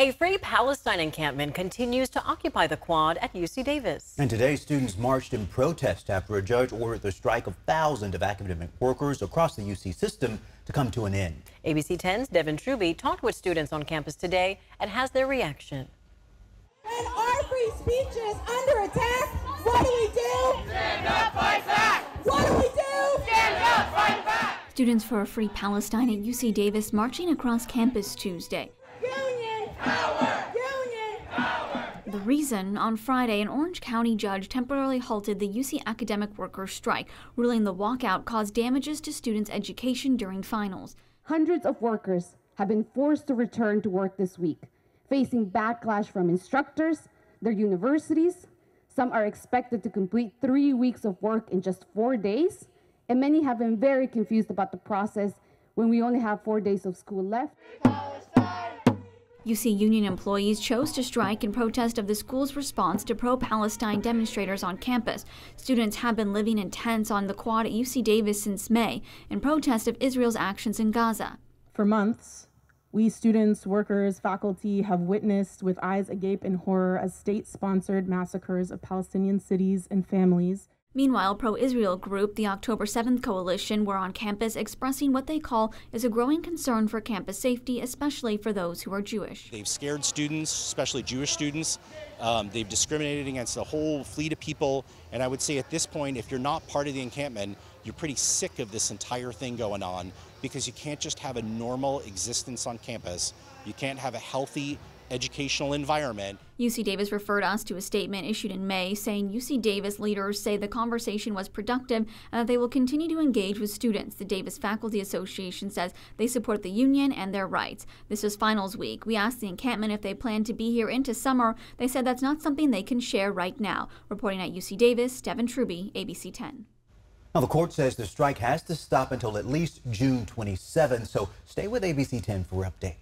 A free Palestine encampment continues to occupy the quad at UC Davis. And today, students marched in protest after a judge ordered the strike of thousands of academic workers across the UC system to come to an end. ABC 10's Devin Truby talked with students on campus today and has their reaction. When our free speech is under attack, what do we do? Stand up, fight back! What do we do? Stand up, fight back! Students for a free Palestine at UC Davis marching across campus Tuesday. The reason, on Friday, an Orange County judge temporarily halted the UC academic workers' strike, ruling the walkout caused damages to students' education during finals. Hundreds of workers have been forced to return to work this week, facing backlash from instructors, their universities. Some are expected to complete three weeks of work in just four days, and many have been very confused about the process when we only have four days of school left. UC union employees chose to strike in protest of the school's response to pro Palestine demonstrators on campus. Students have been living in tents on the quad at UC Davis since May in protest of Israel's actions in Gaza. For months, we students, workers, faculty have witnessed with eyes agape in horror as state sponsored massacres of Palestinian cities and families Meanwhile, pro Israel group, the October 7th Coalition, were on campus expressing what they call is a growing concern for campus safety, especially for those who are Jewish. They've scared students, especially Jewish students. Um, they've discriminated against a whole fleet of people. And I would say at this point, if you're not part of the encampment, you're pretty sick of this entire thing going on because you can't just have a normal existence on campus. You can't have a healthy, educational environment. UC Davis referred us to a statement issued in May saying UC Davis leaders say the conversation was productive and that they will continue to engage with students. The Davis Faculty Association says they support the union and their rights. This is finals week. We asked the encampment if they plan to be here into summer. They said that's not something they can share right now. Reporting at UC Davis, Devin Truby, ABC 10. Now, the court says the strike has to stop until at least June 27, so stay with ABC 10 for updates.